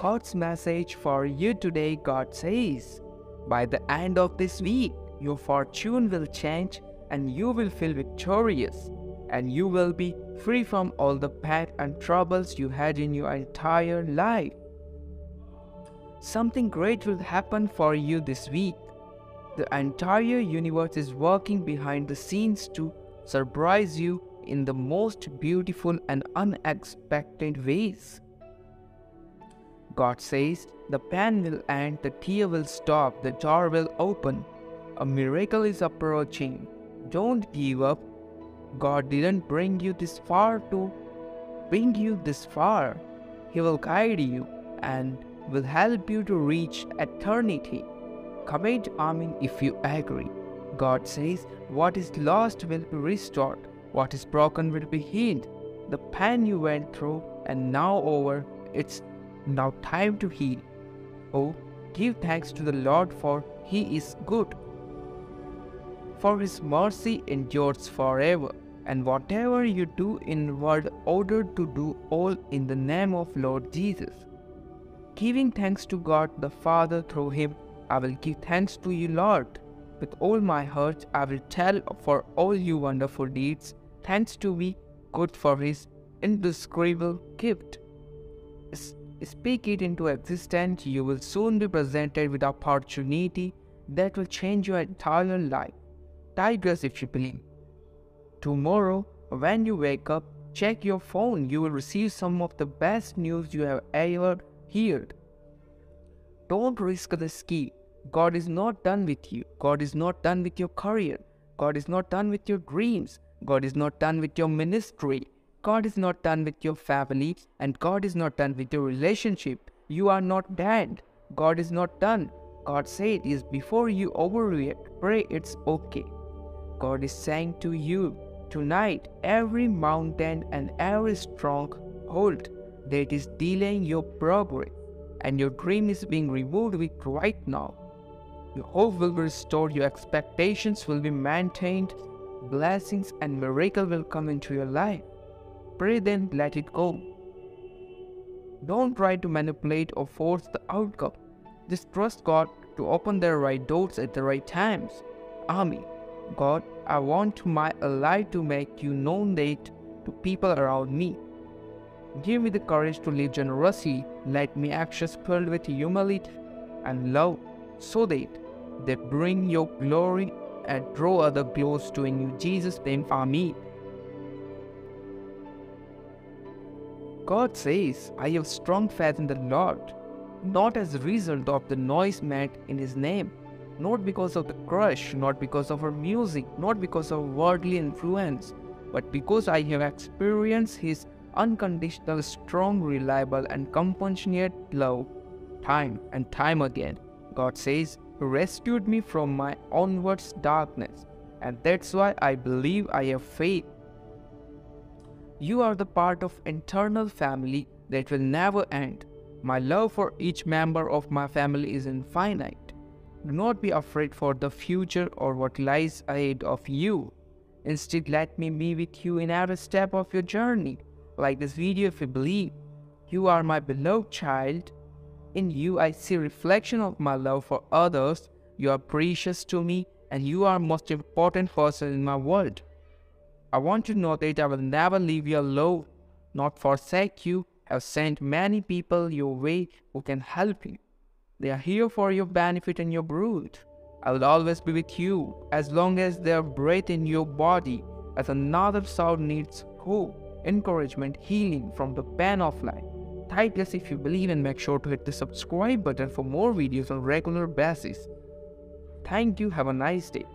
God's message for you today God says, By the end of this week, your fortune will change and you will feel victorious, and you will be free from all the pain and troubles you had in your entire life. Something great will happen for you this week. The entire universe is working behind the scenes to surprise you in the most beautiful and unexpected ways. God says, the pan will end, the tear will stop, the jar will open. A miracle is approaching. Don't give up. God didn't bring you this far to bring you this far. He will guide you and will help you to reach eternity. Comment Amen if you agree. God says, What is lost will be restored, what is broken will be healed. The pain you went through and now over, it's now time to heal. Oh, give thanks to the Lord for He is good. For His mercy endures forever, and whatever you do in word, order to do all in the name of Lord Jesus. Giving thanks to God the Father through Him, I will give thanks to you, Lord. With all my heart, I will tell for all your wonderful deeds. Thanks to be good for His indescribable gift. Speak it into existence, you will soon be presented with opportunity that will change your entire life. Tigers if you believe. Tomorrow, when you wake up, check your phone. You will receive some of the best news you have ever heard. Don't risk the ski. God is not done with you. God is not done with your career. God is not done with your dreams. God is not done with your ministry. God is not done with your family. And God is not done with your relationship. You are not dead. God is not done. God said is before you overreact, pray it's okay. God is saying to you tonight, every mountain and every stronghold that is delaying your progress and your dream is being removed with right now. Your hope will be restored, your expectations will be maintained, blessings and miracle will come into your life. Pray then, let it go. Don't try to manipulate or force the outcome. Just trust God to open the right doors at the right times. Amen. God, I want my life to make you known that to people around me. Give me the courage to live generously. Let me actions filled with humility and love so that they bring your glory and draw other close to you. Jesus' name, Amen. God says, I have strong faith in the Lord, not as a result of the noise made in His name, not because of the crush, not because of our music, not because of worldly influence, but because I have experienced His unconditional, strong, reliable, and compassionate love time and time again. God says, rescued me from my onwards darkness, and that's why I believe I have faith. You are the part of eternal family that will never end. My love for each member of my family is infinite. Do not be afraid for the future or what lies ahead of you. Instead, let me be with you in every step of your journey. Like this video if you believe. You are my beloved child. In you I see reflection of my love for others. You are precious to me and you are most important person in my world. I want to know that I will never leave you alone, not forsake you. I have sent many people your way who can help you. They are here for your benefit and your brood. I will always be with you as long as there breath in your body, as another soul needs hope, encouragement, healing from the pain of life. Type yes if you believe and make sure to hit the subscribe button for more videos on regular basis. Thank you. Have a nice day.